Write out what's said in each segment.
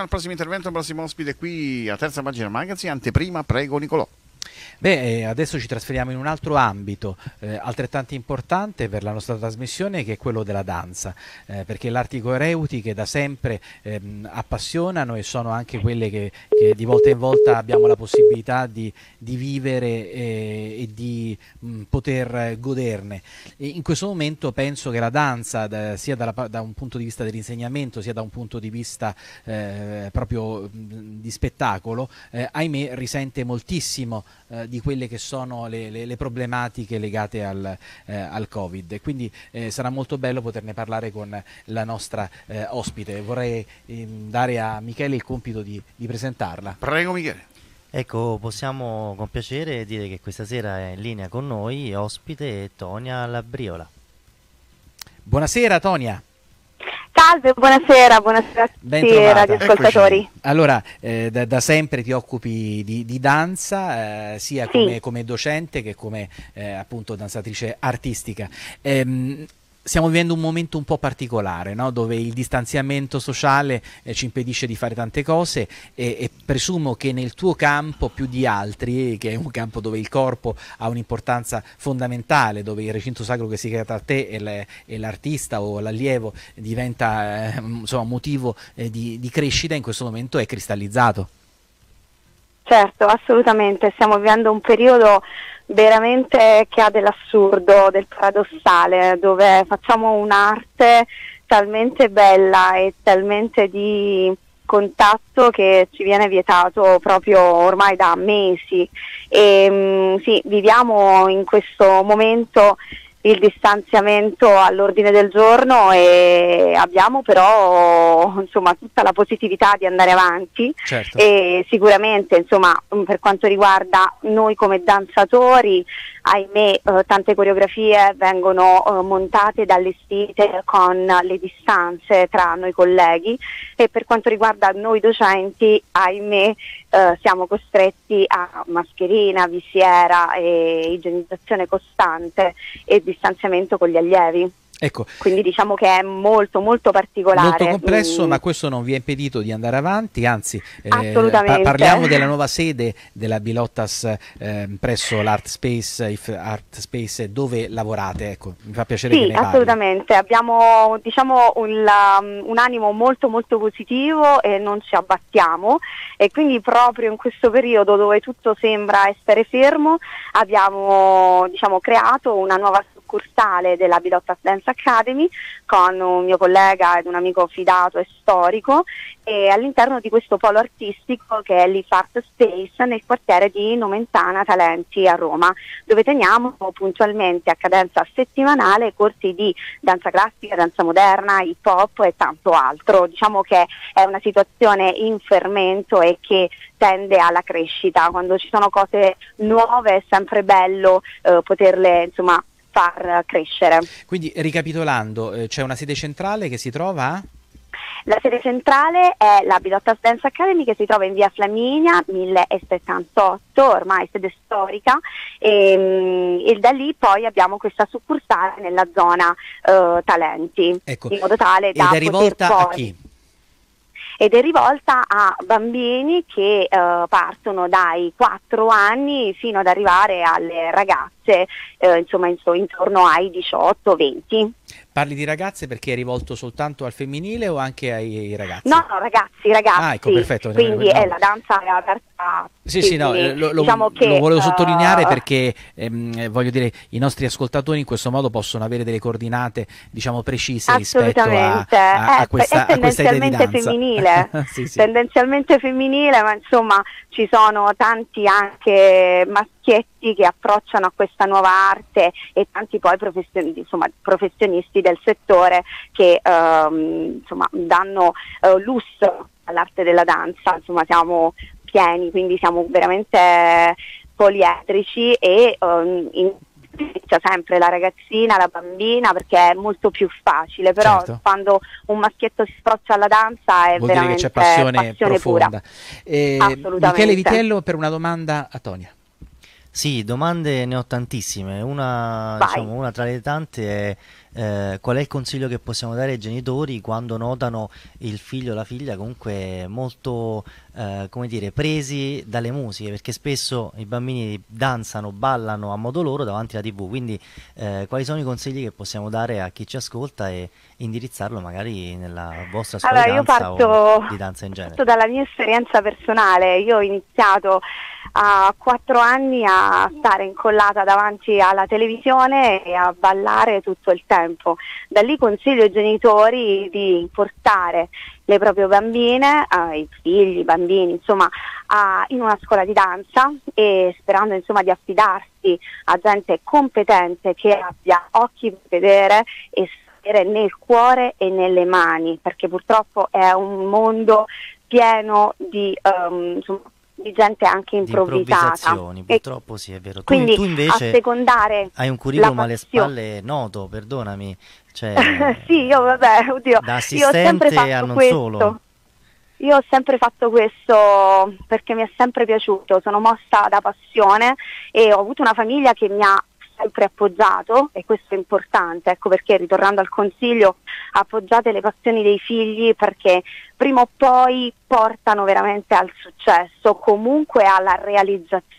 Al prossimo intervento, il prossimo ospite qui a Terza Pagina Magazine, anteprima, prego Nicolò. Beh, eh, adesso ci trasferiamo in un altro ambito eh, altrettanto importante per la nostra trasmissione che è quello della danza, eh, perché l'artico ereuti che da sempre ehm, appassionano e sono anche quelle che, che, di volta in volta abbiamo la possibilità di, di vivere eh, e di mh, poter goderne. E in questo momento penso che la danza, da, sia dalla, da un punto di vista dell'insegnamento, sia da un punto di vista eh, proprio mh, di spettacolo, eh, ahimè risente moltissimo di quelle che sono le, le, le problematiche legate al, eh, al Covid. E quindi eh, sarà molto bello poterne parlare con la nostra eh, ospite. Vorrei ehm, dare a Michele il compito di, di presentarla. Prego Michele. Ecco, possiamo con piacere dire che questa sera è in linea con noi ospite Tonia Labriola. Buonasera Tonia. Salve, buonasera, buonasera a tutti i radioascoltatori. Allora, eh, da, da, sempre ti occupi di, di danza, eh, sia come, sì. come, docente che come eh, appunto danzatrice artistica. Ehm, stiamo vivendo un momento un po' particolare, no? dove il distanziamento sociale eh, ci impedisce di fare tante cose e, e, presumo che nel tuo campo più di altri, che è un campo dove il corpo ha un'importanza fondamentale, dove il recinto sacro che si crea tra te e, l'artista o l'allievo diventa eh, insomma, motivo eh, di, di crescita, in questo momento è cristallizzato. Certo, assolutamente, stiamo vivendo un periodo veramente che ha dell'assurdo, del paradossale, dove facciamo un'arte talmente bella e talmente di contatto che ci viene vietato proprio ormai da mesi. E mh, sì, viviamo in questo momento il distanziamento all'ordine del giorno e abbiamo però insomma, tutta la positività di andare avanti certo. e sicuramente insomma, per quanto riguarda noi come danzatori ahimè eh, tante coreografie vengono eh, montate ed allestite con le distanze tra noi colleghi e per quanto riguarda noi docenti ahimè eh, siamo costretti a mascherina, visiera e igienizzazione costante e distanziamento con gli allievi. Ecco. Quindi diciamo che è molto molto particolare. Molto complesso, mm. ma questo non vi ha impedito di andare avanti, anzi eh, pa parliamo della nuova sede della Bilottas eh, presso l'Art Space, Art Space dove lavorate, ecco, mi fa piacere sì, che ne parli. assolutamente, abbiamo diciamo, un, um, un, animo molto molto positivo e non ci abbattiamo e quindi proprio in questo periodo dove tutto sembra essere fermo abbiamo diciamo, creato una nuova succursale della Bilottas Dance Academy con un mio collega ed un amico fidato e storico e all'interno di questo polo artistico che è l'IFART Space nel quartiere di Nomentana Talenti a Roma dove teniamo puntualmente a cadenza settimanale corsi di danza classica, danza moderna, hip hop e tanto altro. Diciamo che è una situazione in fermento e che tende alla crescita. Quando ci sono cose nuove è sempre bello eh, poterle insomma far crescere. Quindi ricapitolando, eh, c'è una sede centrale che si trova La sede centrale è la Bilottas Dance Academy che si trova in via Flaminia 1078, ormai sede storica, e, mm, e da lì poi abbiamo questa succursale nella zona uh, talenti, ecco. in modo tale da Ed è rivolta poi... a chi? Ed è rivolta a bambini che eh, partono dai 4 anni fino ad arrivare alle ragazze eh, insomma intorno ai 18-20. Parli di ragazze perché è rivolto soltanto al femminile o anche ai ragazzi? No, no ragazzi, ragazzi. Ah, ecco, perfetto. Quindi no. è la danza è aperta. Sì, sì, no, lo, diciamo lo, che, lo volevo uh, sottolineare perché ehm, voglio dire, i nostri ascoltatori in questo modo possono avere delle coordinate, diciamo, precise rispetto a, a, a, questa, è tendenzialmente femminile, sì, sì. tendenzialmente femminile, ma insomma ci sono tanti anche maschietti che approcciano a questa nuova arte e tanti poi professionisti, insomma, professionisti del settore che ehm, insomma, danno eh, lusso all'arte della danza, insomma siamo pieni, quindi siamo veramente poliedrici e um, in c'è sempre la ragazzina, la bambina perché è molto più facile, però certo. quando un maschietto si approccia alla danza è Vuol veramente dire che c'è passione, passione profonda. pura. Eh, Michele Vitiello per una domanda a Tonia. Sì, domande ne ho tantissime. Una, diciamo, una tra le tante è eh, qual è il consiglio che possiamo dare ai genitori quando notano il figlio o la figlia comunque molto, eh, come dire, presi dalle musiche, perché spesso i bambini danzano, ballano a modo loro davanti alla TV. Quindi eh, quali sono i consigli che possiamo dare a chi ci ascolta e indirizzarlo magari nella vostra scuola allora, di danza parto, o di danza in genere? Parto dalla mia esperienza personale. Io ho iniziato a quattro anni a stare incollata davanti alla televisione e a ballare tutto il tempo. Da lì consiglio ai genitori di portare le proprie bambine, eh, i figli, i bambini, insomma, a, in una scuola di danza e sperando insomma di affidarsi a gente competente che abbia occhi per vedere e sapere nel cuore e nelle mani, perché purtroppo è un mondo pieno di um, insomma, di gente anche improvvisata. purtroppo sì, è vero. Tu, tu invece hai un curriculum alle spalle noto, perdonami. Cioè, sì, io vabbè, oddio, da assistente io a non questo. solo. Io ho sempre fatto questo perché mi è sempre piaciuto, sono mossa da passione e ho avuto una famiglia che mi ha sempre appoggiato e questo è importante, ecco perché ritornando al consiglio appoggiate le passioni dei figli perché prima o poi portano veramente al successo, comunque alla realizzazione.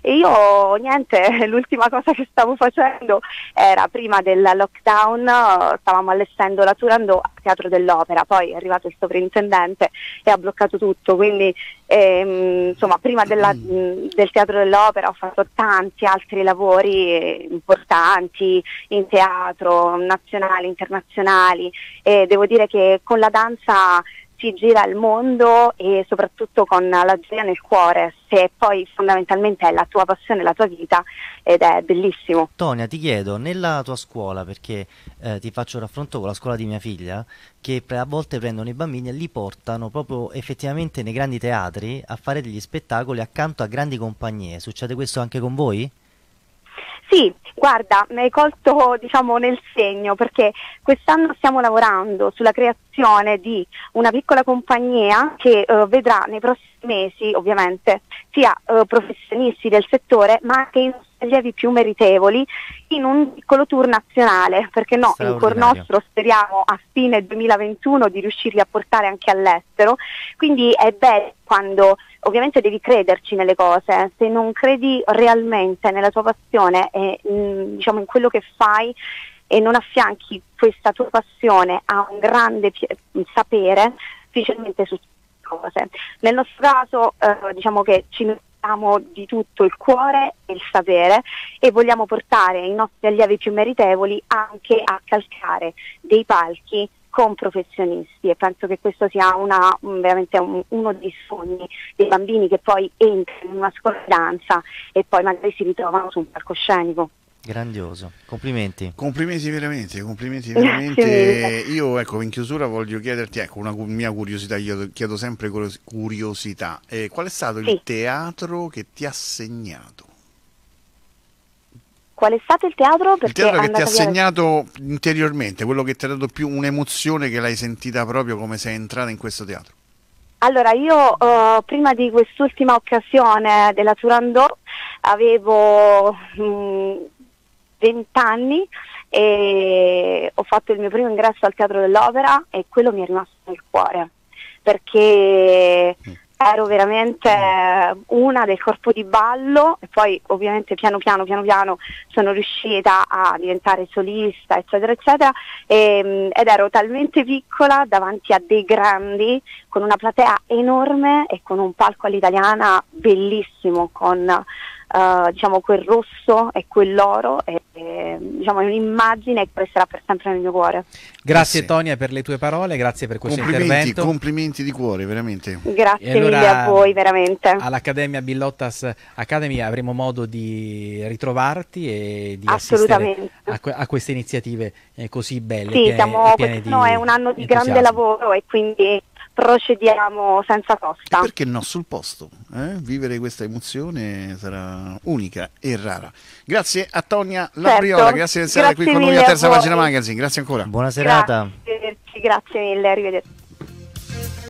E io niente, l'ultima cosa che stavo facendo era prima del lockdown, stavamo allestendo la Turando a Teatro dell'Opera, poi è arrivato il sovrintendente e ha bloccato tutto, quindi ehm, insomma prima della, mm. del Teatro dell'Opera ho fatto tanti altri lavori importanti in teatro, nazionali, internazionali e devo dire che con la danza si gira il mondo e soprattutto con la gioia nel cuore, se poi fondamentalmente è la tua passione, la tua vita ed è bellissimo. Tonia, ti chiedo, nella tua scuola, perché eh, ti faccio raffronto con la scuola di mia figlia, che a volte prendono i bambini e li portano proprio effettivamente nei grandi teatri a fare degli spettacoli accanto a grandi compagnie, succede questo anche con voi? Sì, guarda, mi hai colto diciamo, nel segno perché quest'anno stiamo lavorando sulla creazione di una piccola compagnia che uh, vedrà nei prossimi mesi ovviamente sia uh, professionisti del settore ma anche allievi più meritevoli in un piccolo tour nazionale, perché no, in cuor nostro speriamo a fine 2021 di riuscirli a portare anche all'estero, quindi è bello quando ovviamente devi crederci nelle cose, se non credi realmente nella tua passione e mh, mm, diciamo in quello che fai e non affianchi questa tua passione a un grande sapere, difficilmente succede cose. Nel nostro caso eh, diciamo che ci mettiamo di tutto il cuore e il sapere e vogliamo portare i nostri allievi più meritevoli anche a calcare dei palchi con professionisti e penso che questo sia una, veramente un, uno dei sogni dei bambini che poi entrano in una scuola di danza e poi magari si ritrovano su un palcoscenico. Grandioso, complimenti. Complimenti veramente, complimenti veramente. Io ecco, in chiusura voglio chiederti, ecco, una mia curiosità, io chiedo sempre curiosità. Eh, qual è stato sì. il teatro che ti ha segnato? Qual è stato il teatro? Perché il teatro che ti ha segnato interiormente, quello che ti ha dato più un'emozione che l'hai sentita proprio come sei entrata in questo teatro. Allora, io uh, prima di quest'ultima occasione della Turandot avevo mh, mm, 20 anni e ho fatto il mio primo ingresso al Teatro dell'Opera e quello mi è rimasto nel cuore perché mm. Ero veramente una del corpo di ballo e poi ovviamente piano piano piano piano sono riuscita a diventare solista eccetera eccetera e, mm, ed ero talmente piccola davanti a dei grandi con una platea enorme e con un palco all'italiana bellissimo con uh, diciamo, quel rosso e quell'oro e, e, diciamo, è un'immagine che resterà per sempre nel mio cuore. Grazie sì. Tonia per le tue parole, grazie per questo complimenti, intervento. Complimenti di cuore, veramente. Grazie allora, mille a voi, veramente. All'Accademia Billottas Academy avremo modo di ritrovarti e di assistere a, a queste iniziative eh, così belle. Sì, piene, siamo, piene questo di, è un anno di grande lavoro e quindi procediamo senza sosta. E perché no, sul posto? Eh? Vivere questa emozione sarà unica e rara. Grazie a Tonia Labriola, certo. grazie di essere qui con noi a Terza Pagina Magazine, grazie ancora. Buona serata. Grazie, grazie mille, arrivederci.